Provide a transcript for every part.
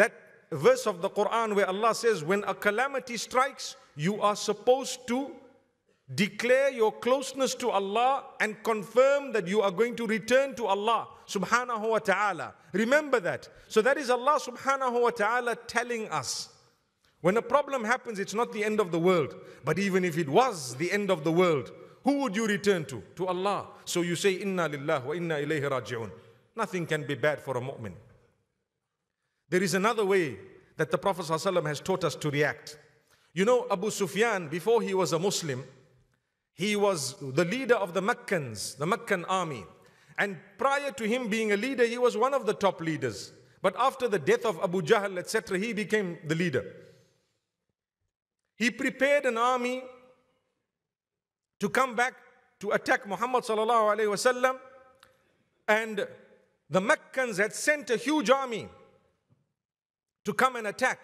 that verse of the Quran where Allah says, when a calamity strikes, you are supposed to declare your closeness to Allah and confirm that you are going to return to Allah subhanahu wa ta'ala. Remember that. So that is Allah subhanahu wa ta'ala telling us. When a problem happens, it's not the end of the world. But even if it was the end of the world, who would you return to? To Allah. So you say, Inna lillah wa inna ilayhi raji'un. Nothing can be bad for a mu'min. There is another way that the Prophet ﷺ has taught us to react. You know, Abu Sufyan, before he was a Muslim, he was the leader of the Meccans, the Meccan army. And prior to him being a leader, he was one of the top leaders. But after the death of Abu Jahl, etc., he became the leader. He prepared an army to come back to attack Muhammad sallallahu alaihi wasallam, and the Meccans had sent a huge army to come and attack.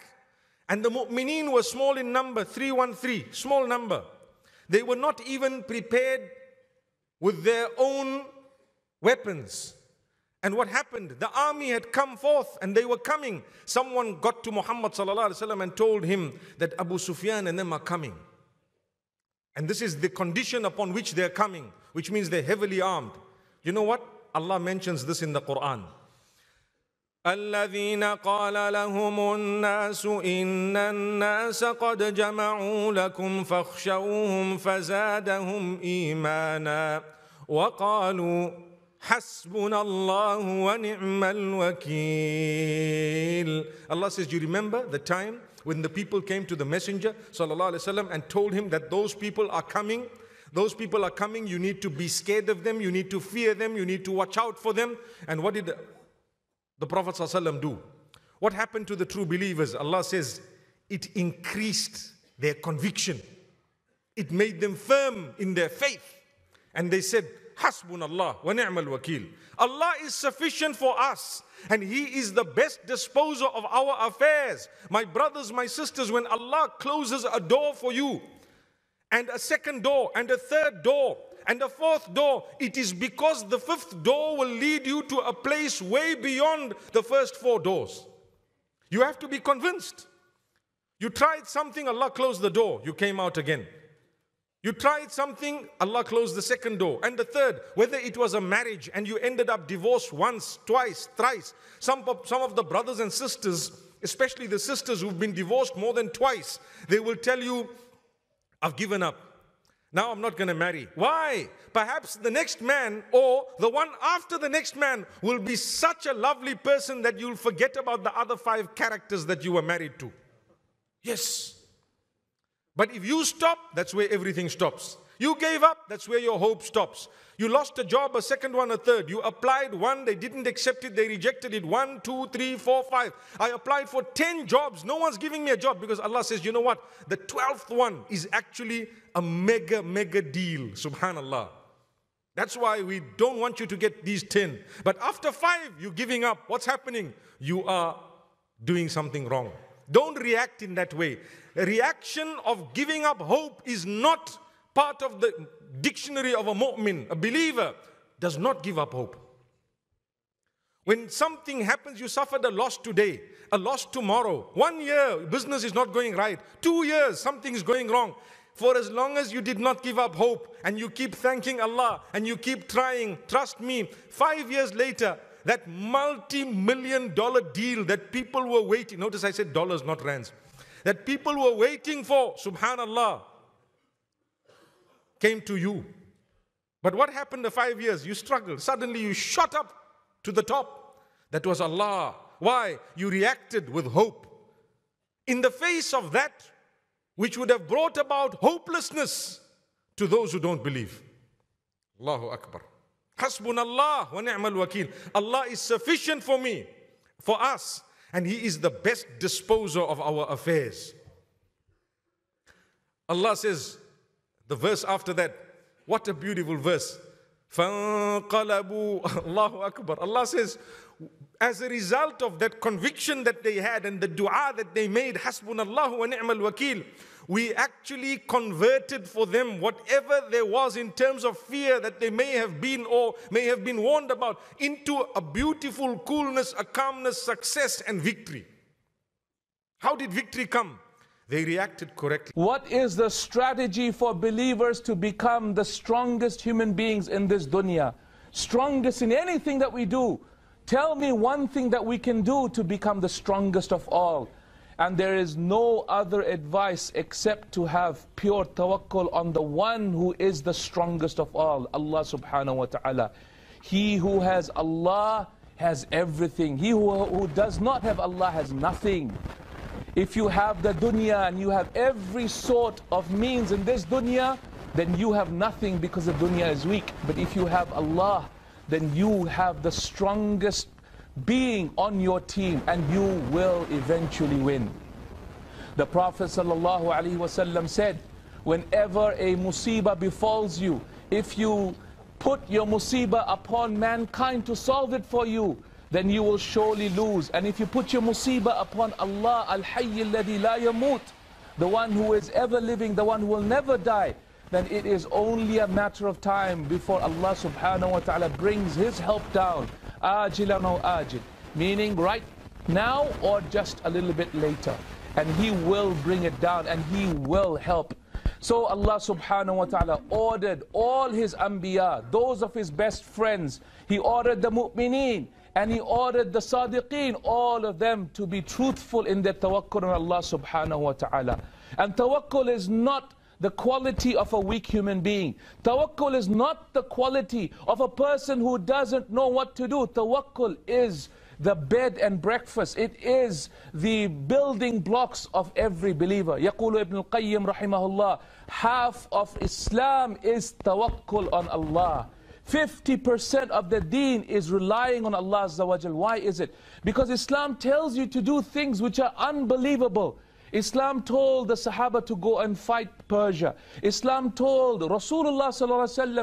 And the mu'mineen were small in number, 313, small number. They were not even prepared with their own weapons. And what happened? The army had come forth and they were coming. Someone got to Muhammad and told him that Abu Sufyan and them are coming. And this is the condition upon which they're coming, which means they're heavily armed. You know what? Allah mentions this in the Quran. الذين قال لهم الناس إن الناس قد جمعوا لكم فاخشوهم فزادهم إيمانا وقالوا حسبنا الله ونعم الوكيل Allah says, do you remember the time when the people came to the messenger sallallahu alaihi wasallam and told him that those people are coming those people are coming you need to be scared of them you need to fear them you need to watch out for them and what did the Prophet ﷺ do? What happened to the true believers? Allah says, it increased their conviction. It made them firm in their faith. And they said, Hasbunallah wa ni'mal wakil. Allah is sufficient for us and He is the best disposer of our affairs. My brothers, my sisters, when Allah closes a door for you and a second door and a third door and the fourth door, it is because the fifth door will lead you to a place way beyond the first four doors. You have to be convinced. You tried something, Allah closed the door, you came out again. You tried something, Allah closed the second door. And the third, whether it was a marriage and you ended up divorced once, twice, thrice. Some, some of the brothers and sisters, especially the sisters who've been divorced more than twice, they will tell you, I've given up. Now I'm not going to marry. Why? Perhaps the next man or the one after the next man will be such a lovely person that you'll forget about the other five characters that you were married to. Yes. But if you stop, that's where everything stops. You gave up, that's where your hope stops. You lost a job, a second one, a third. You applied one, they didn't accept it, they rejected it. One, two, three, four, five. I applied for 10 jobs. No one's giving me a job because Allah says, you know what? The 12th one is actually a mega, mega deal. Subhanallah. That's why we don't want you to get these 10. But after five, you're giving up. What's happening? You are doing something wrong. Don't react in that way. A reaction of giving up hope is not part of the dictionary of a mu'min, a believer, does not give up hope. When something happens, you suffered a loss today, a loss tomorrow. One year, business is not going right. Two years, something is going wrong. For as long as you did not give up hope and you keep thanking Allah and you keep trying, trust me, five years later, that multi million dollar deal that people were waiting, notice I said dollars, not rands, that people were waiting for, subhanallah, came to you. But what happened the five years? You struggled. Suddenly you shot up to the top. That was Allah. Why? You reacted with hope. In the face of that, which would have brought about hopelessness to those who don't believe. Allahu Akbar. Hasbunallah wa ni'mal wakil. Allah is sufficient for me, for us, and He is the best disposer of our affairs. Allah says, the verse after that, what a beautiful verse. فَانْقَلَبُوا Allahu Akbar. Allah says, as a result of that conviction that they had and the dua that they made, Hasbunallahu wa ni'mal wakil, we actually converted for them whatever there was in terms of fear that they may have been or may have been warned about into a beautiful coolness, a calmness, success, and victory. How did victory come? They reacted correctly. What is the strategy for believers to become the strongest human beings in this dunya? Strongest in anything that we do. Tell me one thing that we can do to become the strongest of all. And there is no other advice except to have pure tawakkul on the one who is the strongest of all, Allah subhanahu wa ta'ala. He who has Allah has everything. He who, who does not have Allah has nothing. If you have the dunya and you have every sort of means in this dunya, then you have nothing because the dunya is weak. But if you have Allah, then you have the strongest being on your team and you will eventually win. The Prophet ﷺ said, whenever a musibah befalls you, if you put your musibah upon mankind to solve it for you, then you will surely lose. And if you put your musibah upon Allah, Al-Hayy la yamut, the one who is ever living, the one who will never die, then it is only a matter of time before Allah subhanahu wa ta'ala brings His help down. Ajilan or ajil. Meaning right now or just a little bit later. And He will bring it down and He will help. So Allah subhanahu wa ta'ala ordered all His anbiya, those of His best friends. He ordered the mu'mineen. And he ordered the Sadiqeen, all of them, to be truthful in their tawakkul on Allah subhanahu wa ta'ala. And tawakkul is not the quality of a weak human being. Tawakkul is not the quality of a person who doesn't know what to do. Tawakkul is the bed and breakfast. It is the building blocks of every believer. يقول ابن القيم رحمه الله Half of Islam is tawakkul on Allah. 50% of the deen is relying on Allah Azza wa Why is it? Because Islam tells you to do things which are unbelievable. Islam told the Sahaba to go and fight Persia. Islam told Rasulullah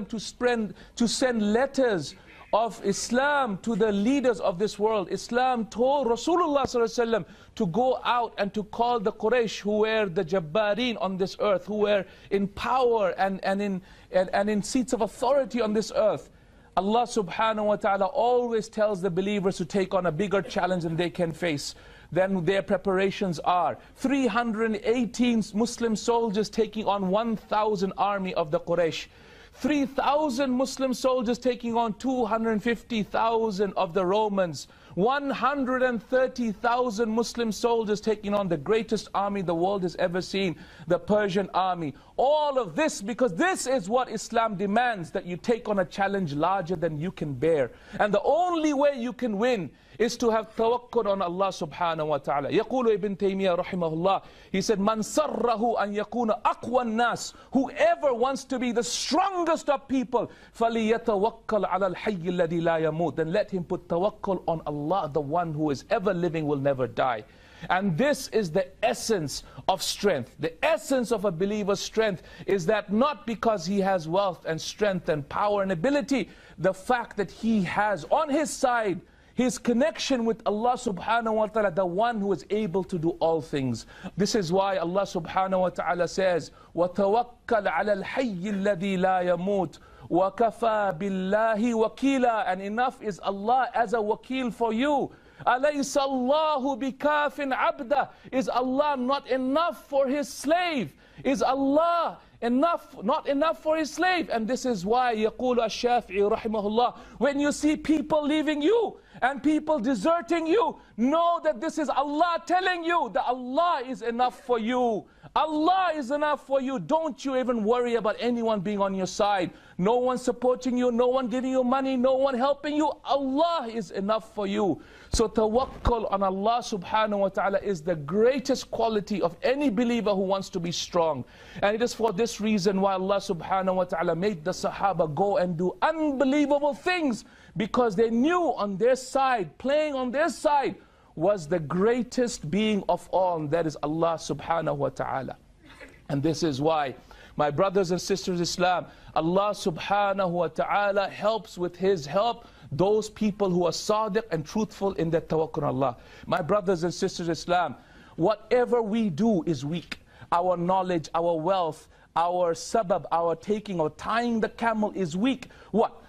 to, to send letters of Islam to the leaders of this world. Islam told Rasulullah to go out and to call the Quraysh who were the Jabbareen on this earth, who were in power and, and, in, and, and in seats of authority on this earth. Allah subhanahu wa ta'ala always tells the believers to take on a bigger challenge than they can face than their preparations are. 318 Muslim soldiers taking on 1,000 army of the Quraysh. 3,000 Muslim soldiers taking on 250,000 of the Romans. 130,000 Muslim soldiers taking on the greatest army the world has ever seen, the Persian army. All of this because this is what Islam demands, that you take on a challenge larger than you can bear. And the only way you can win is to have tawakkul on Allah subhanahu wa ta'ala. يقول ابن تيمية رحمه الله, he said, من سره أن يكون أقوى الناس, whoever wants to be the strongest of people, فليتوكل على الحي الذي لا يموت, then let him put tawakkul on Allah, the one who is ever living will never die. And this is the essence of strength. The essence of a believer's strength is that not because he has wealth and strength and power and ability, the fact that he has on his side his connection with Allah subhanahu wa ta'ala, the one who is able to do all things. This is why Allah subhanahu wa ta'ala says, وَتَوَكَّلْ عَلَى الْحَيِّ الَّذِي لَا يَمُوتُ وَكَفَى بِاللَّهِ وَكِيلًا And enough is Allah as a wakil for you. أَلَيْسَ اللَّهُ بِكَافٍ عَبْدًا Is Allah not enough for His slave? Is Allah enough, not enough for his slave. And this is why يقول الشافعي رحمه الله when you see people leaving you and people deserting you, know that this is Allah telling you that Allah is enough for you. Allah is enough for you. Don't you even worry about anyone being on your side. No one supporting you, no one giving you money, no one helping you. Allah is enough for you. So tawakkul on Allah subhanahu wa ta'ala is the greatest quality of any believer who wants to be strong. And it is for this reason why Allah subhanahu wa ta'ala made the Sahaba go and do unbelievable things because they knew on their side, playing on their side, was the greatest being of all, and that is Allah subhanahu wa ta'ala. And this is why, my brothers and sisters Islam, Allah subhanahu wa ta'ala helps with His help those people who are sadiq and truthful in their tawakkul Allah. My brothers and sisters Islam, whatever we do is weak. Our knowledge, our wealth, our sabab, our taking or tying the camel is weak. What?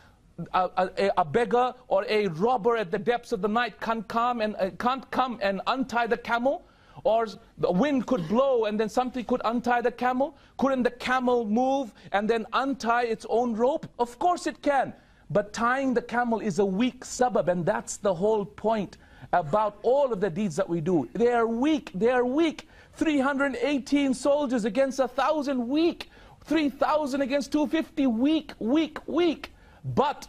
a, a, a, beggar or a robber at the depths of the night can't come and uh, can't come and untie the camel Or the wind could blow and then something could untie the camel. Couldn't the camel move and then untie its own rope? Of course it can. But tying the camel is a weak sabab, and that's the whole point about all of the deeds that we do. They are weak, they are weak. 318 soldiers against a thousand, weak. 3,000 against 250, weak, weak, weak. But,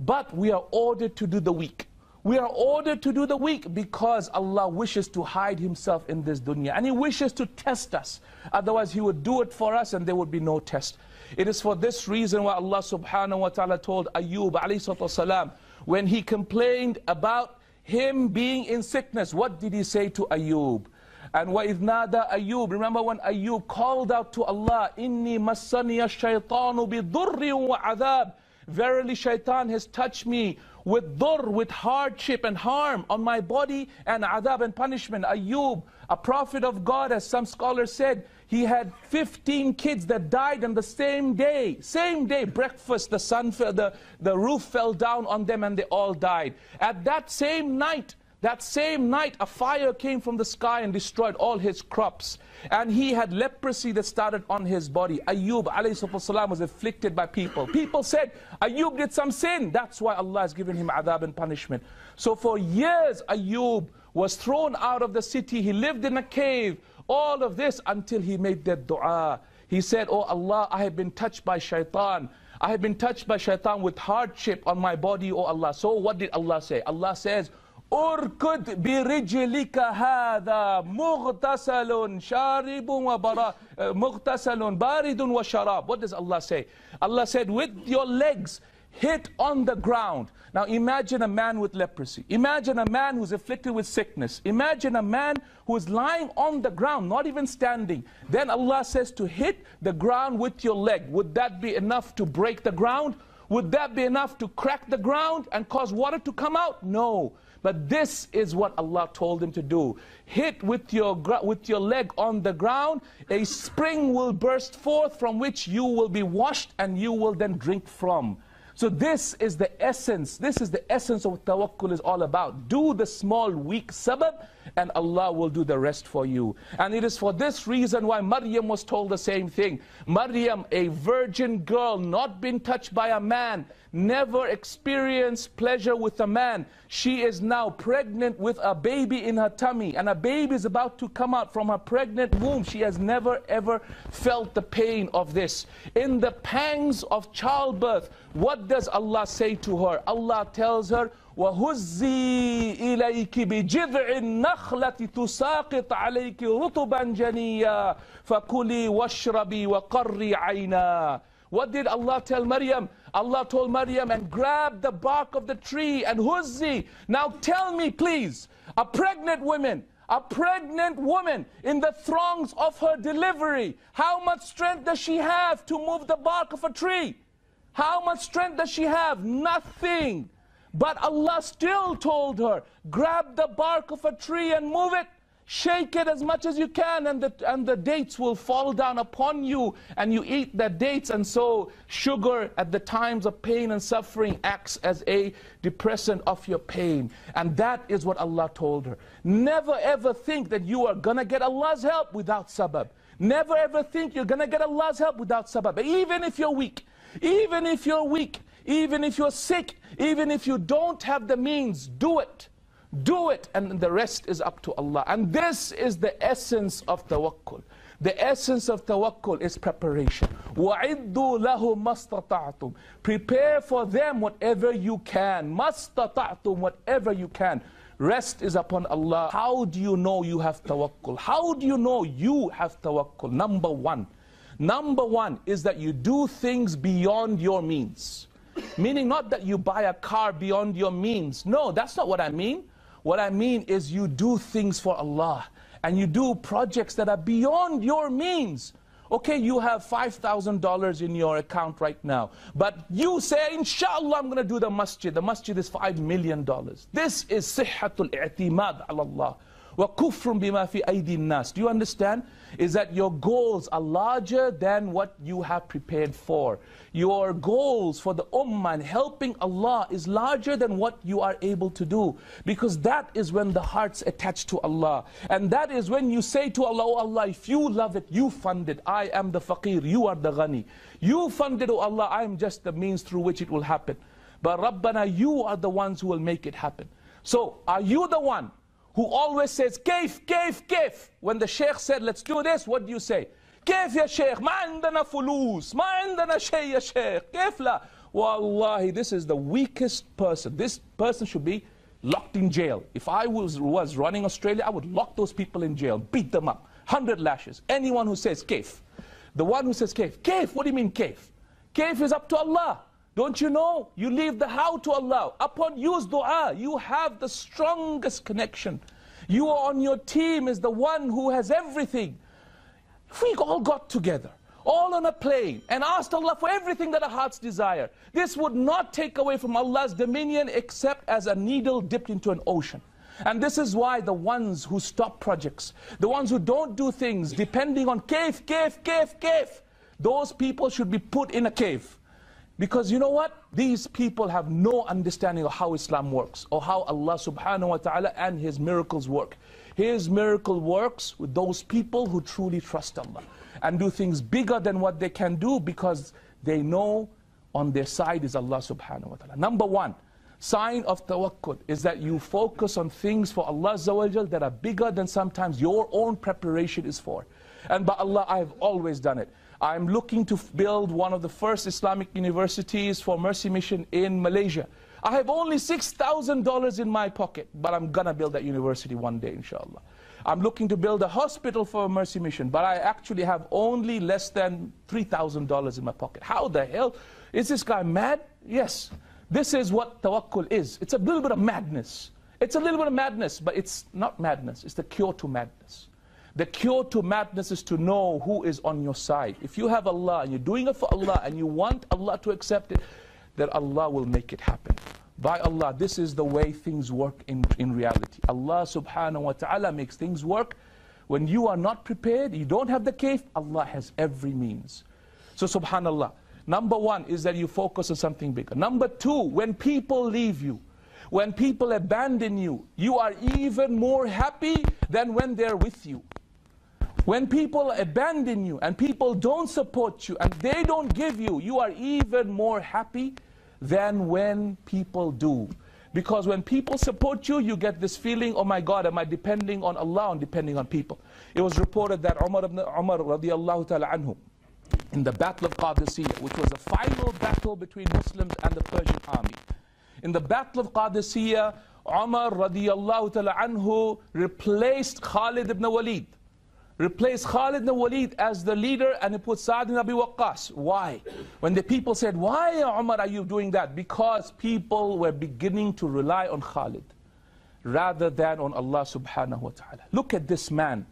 but we are ordered to do the weak. We are ordered to do the weak because Allah wishes to hide Himself in this dunya. And He wishes to test us. Otherwise, He would do it for us and there would be no test. It is for this reason why Allah subhanahu wa ta'ala told Ayub alayhi when he complained about him being in sickness, what did he say to Ayub? And وَإِذْ نَادَى Ayub, remember when Ayub called out to Allah, إِنِّي مَسَّنِيَ الشَّيْطَانُ بِضُرٍّ وَعَذَابٍ Verily shaitan has touched me with dur, with hardship and harm on my body and adab and punishment. Ayub, a prophet of God, as some scholars said, he had 15 kids that died on the same day. Same day, breakfast, the sun fell, the, the roof fell down on them and they all died. At that same night, that same night, a fire came from the sky and destroyed all his crops. And he had leprosy that started on his body. Ayub والسلام, was afflicted by people. People said, Ayub did some sin. That's why Allah has given him adab and punishment. So for years, Ayub was thrown out of the city. He lived in a cave. All of this until he made that dua. He said, Oh Allah, I have been touched by shaitan. I have been touched by shaitan with hardship on my body, oh Allah. So what did Allah say? Allah says, اركض برجلك هذا مغتسل شارب وبرا مغتسل بارد وشراب What does Allah say? Allah said with your legs hit on the ground. Now imagine a man with leprosy. Imagine a man who's afflicted with sickness. Imagine a man who is lying on the ground, not even standing. Then Allah says to hit the ground with your leg. Would that be enough to break the ground? Would that be enough to crack the ground and cause water to come out? No. But this is what Allah told him to do. Hit with your, with your leg on the ground, a spring will burst forth from which you will be washed and you will then drink from. So this is the essence, this is the essence of what tawakkul is all about. Do the small weak sabab and Allah will do the rest for you. And it is for this reason why Maryam was told the same thing. Maryam, a virgin girl, not been touched by a man, never experienced pleasure with a man. She is now pregnant with a baby in her tummy, and a baby is about to come out from her pregnant womb. She has never ever felt the pain of this. In the pangs of childbirth, what does Allah say to her? Allah tells her, وهزي إليك بجذع النخلة تساقط عليك رطبا جنيا فكلي واشربي وقري عينا What did Allah tell Maryam? Allah told Maryam, and grab the bark of the tree and huzzi. Now tell me, please, a pregnant woman, a pregnant woman in the throngs of her delivery, how much strength does she have to move the bark of a tree? How much strength does she have? Nothing. But Allah still told her, grab the bark of a tree and move it. Shake it as much as you can, and the, and the dates will fall down upon you, and you eat the dates. And so, sugar at the times of pain and suffering acts as a depressant of your pain. And that is what Allah told her. Never ever think that you are gonna get Allah's help without sabab. Never ever think you're gonna get Allah's help without sabab. Even if you're weak, even if you're weak, even if you're sick, even if you don't have the means, do it. Do it, and the rest is up to Allah. And this is the essence of tawakkul. The essence of tawakkul is preparation. وَعِدُّوا لَهُ مَسْتَطَعْتُمْ Prepare for them whatever you can. مَسْتَطَعْتُمْ Whatever you can. Rest is upon Allah. How do you know you have tawakkul? How do you know you have tawakkul? Number one. Number one is that you do things beyond your means. Meaning not that you buy a car beyond your means. No, that's not what I mean. What I mean is you do things for Allah and you do projects that are beyond your means. Okay, you have $5,000 in your account right now, but you say, Inshallah, I'm going to do the masjid. The masjid is $5 million. This is sihhatul i'timad ala Allah. وَكُفْرٌ بِمَا فِي أَيْدِي النَّاسِ Do you understand? Is that your goals are larger than what you have prepared for. Your goals for the ummah and helping Allah is larger than what you are able to do. Because that is when the heart's attached to Allah. And that is when you say to Allah, oh Allah, if you love it, you fund it. I am the faqir, you are the ghani. You fund it, oh Allah, I am just the means through which it will happen. But Rabbana, you are the ones who will make it happen. So, are you the one who always says, Kaif, Kaif, Kaif? When the Sheikh said, let's do this, what do you say? كيف يا شيخ ما عندنا فلوس ما عندنا شيء يا شيخ كيف لا Wallahi, this is the weakest person. This person should be locked in jail. If I was, was running Australia, I would lock those people in jail, beat them up. 100 lashes. Anyone who says kef. The one who says kef. Kef, what do you mean kef? Kef is up to Allah. Don't you know? You leave the how to Allah. Upon use dua, you have the strongest connection. You are on your team is the one who has everything. If we all got together, all on a plane, and asked Allah for everything that our hearts desire, this would not take away from Allah's dominion except as a needle dipped into an ocean. And this is why the ones who stop projects, the ones who don't do things depending on cave, cave, cave, cave, those people should be put in a cave. Because you know what? These people have no understanding of how Islam works or how Allah subhanahu wa ta'ala and His miracles work. His miracle works with those people who truly trust Allah and do things bigger than what they can do because they know on their side is Allah subhanahu wa ta'ala. Number one, sign of tawakkul is that you focus on things for Allah that are bigger than sometimes your own preparation is for. And by Allah, I've always done it. I'm looking to build one of the first Islamic universities for Mercy Mission in Malaysia. I have only $6,000 in my pocket, but I'm gonna build that university one day, inshallah. I'm looking to build a hospital for Mercy Mission, but I actually have only less than $3,000 in my pocket. How the hell? Is this guy mad? Yes. This is what tawakkul is. It's a little bit of madness. It's a little bit of madness, but it's not madness. It's the cure to madness. The cure to madness is to know who is on your side. If you have Allah and you're doing it for Allah and you want Allah to accept it, then Allah will make it happen. By Allah, this is the way things work in, in reality. Allah subhanahu wa ta'ala makes things work. When you are not prepared, you don't have the cave, Allah has every means. So subhanallah, number one is that you focus on something bigger. Number two, when people leave you, when people abandon you, you are even more happy than when they're with you. When people abandon you and people don't support you and they don't give you, you are even more happy than when people do. Because when people support you, you get this feeling, oh my God, am I depending on Allah and depending on people? It was reported that Umar ibn Umar radiallahu ta'ala anhu, in the Battle of Qadisiyah, which was the final battle between Muslims and the Persian army. In the Battle of Qadisiyah, Umar radiallahu ta'ala anhu replaced Khalid ibn Walid replaced Khalid ibn Walid as the leader and he put Sa'd ibn Abi Waqqas. Why? When the people said, why Umar are you doing that? Because people were beginning to rely on Khalid rather than on Allah subhanahu wa ta'ala. Look at this man.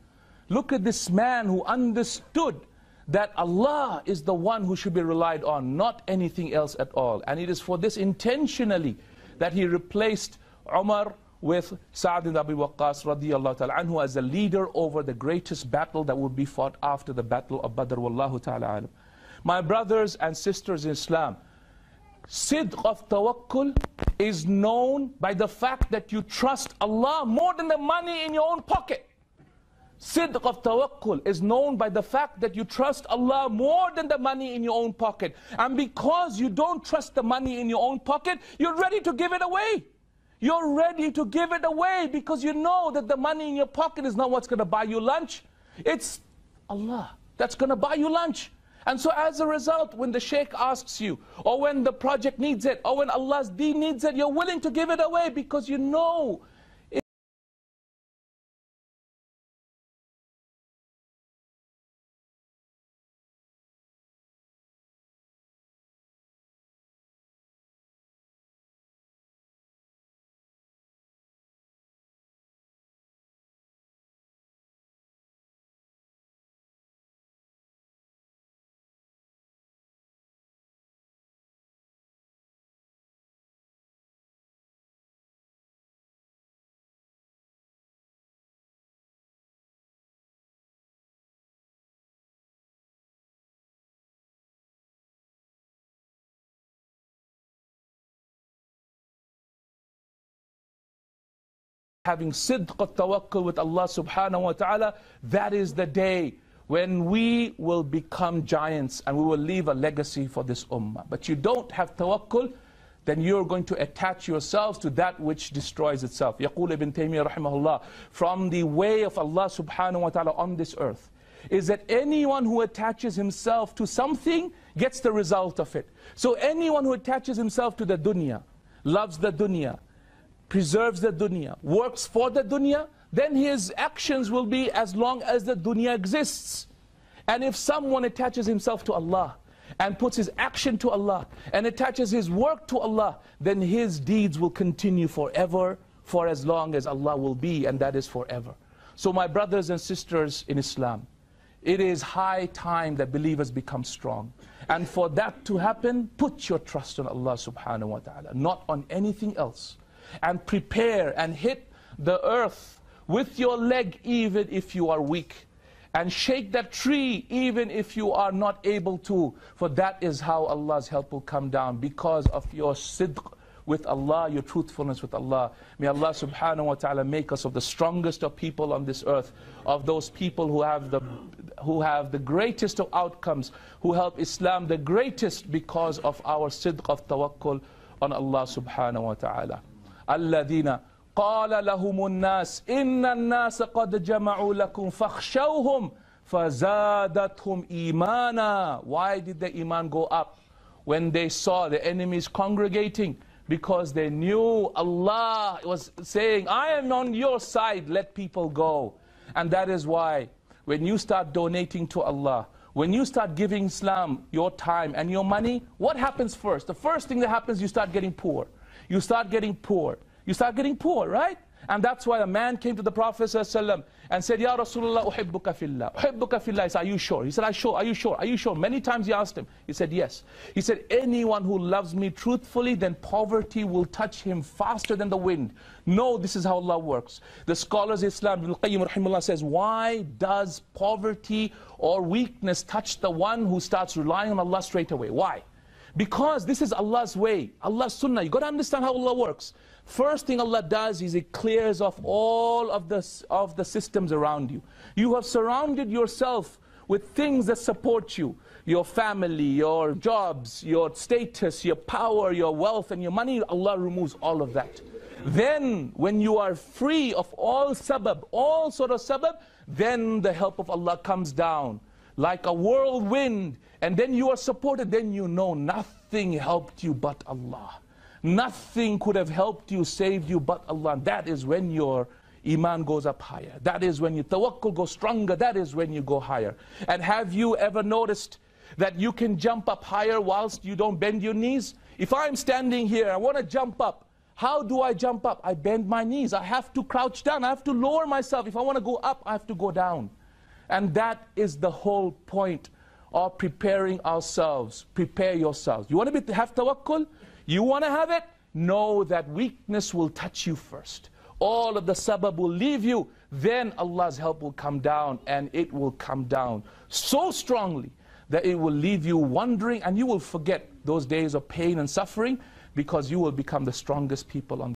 Look at this man who understood that Allah is the one who should be relied on, not anything else at all. And it is for this intentionally that he replaced Umar with Sa'd ibn Abi Waqqas radiallahu ta'ala anhu as a leader over the greatest battle that would be fought after the battle of Badr wallahu ta'ala. My brothers and sisters in Islam, Sidq of tawakkul is known by the fact that you trust Allah more than the money in your own pocket. Sidq of tawakkul is known by the fact that you trust Allah more than the money in your own pocket. And because you don't trust the money in your own pocket, you're ready to give it away. You're ready to give it away because you know that the money in your pocket is not what's going to buy you lunch. It's Allah that's going to buy you lunch. And so as a result, when the sheikh asks you, or when the project needs it, or when Allah's deen needs it, you're willing to give it away because you know having sidq tawakkul with Allah subhanahu wa ta'ala, that is the day when we will become giants and we will leave a legacy for this ummah. But you don't have tawakkul, then you're going to attach yourselves to that which destroys itself. Yaqul ibn Taymiyyah rahimahullah, from the way of Allah subhanahu wa ta'ala on this earth, is that anyone who attaches himself to something gets the result of it. So anyone who attaches himself to the dunya, loves the dunya, preserves the dunya, works for the dunya, then his actions will be as long as the dunya exists. And if someone attaches himself to Allah, and puts his action to Allah and attaches his work to Allah, then his deeds will continue forever for as long as Allah will be, and that is forever. So, my brothers and sisters in Islam, it is high time that believers become strong. And for that to happen, put your trust on Allah subhanahu wa ta'ala, not on anything else. And prepare and hit the earth with your leg even if you are weak and shake that tree even if you are not able to. For that is how Allah's help will come down because of your sidq with Allah, your truthfulness with Allah. May Allah subhanahu wa ta'ala make us of the strongest of people on this earth, of those people who have the who have the greatest of outcomes, who help Islam the greatest because of our sidq of tawakkul on Allah subhanahu wa ta'ala. الذين قال لهم الناس إن الناس قد جمعوا لكم فاخشوهم فزادتهم إيمانا Why did the iman go up? When they saw the enemies congregating because they knew Allah was saying, I am on your side, let people go. And that is why when you start donating to Allah, when you start giving Islam your time and your money, what happens first? The first thing that happens, you start getting poor. You start getting poor you start getting poor, right? And that's why a man came to the Prophet ﷺ and said, Ya Rasulullah, uhibbuka fillah. Uhibbuka fillah. He said, are you sure? He said, I sure? Are you sure? Are you sure? Many times he asked him. He said, yes. He said, anyone who loves me truthfully, then poverty will touch him faster than the wind. No, this is how Allah works. The scholars of Islam, Ibn Qayyim rahimahullah says, why does poverty or weakness touch the one who starts relying on Allah straight away? Why? Because this is Allah's way, Allah's sunnah. You got to understand how Allah works. First thing Allah does is He clears off all of the, of the systems around you. You have surrounded yourself with things that support you. Your family, your jobs, your status, your power, your wealth, and your money, Allah removes all of that. Then, when you are free of all sabab, all sort of sabab, then the help of Allah comes down like a whirlwind, and then you are supported, then you know nothing helped you but Allah. Nothing could have helped you, saved you but Allah. That is when your iman goes up higher. That is when your tawakkul goes stronger. That is when you go higher. And have you ever noticed that you can jump up higher whilst you don't bend your knees? If I'm standing here, I want to jump up. How do I jump up? I bend my knees. I have to crouch down. I have to lower myself. If I want to go up, I have to go down. And that is the whole point of preparing ourselves. Prepare yourselves. You want to be, have tawakkul? You want to have it? Know that weakness will touch you first. All of the sabab will leave you. Then Allah's help will come down and it will come down so strongly that it will leave you wondering and you will forget those days of pain and suffering because you will become the strongest people on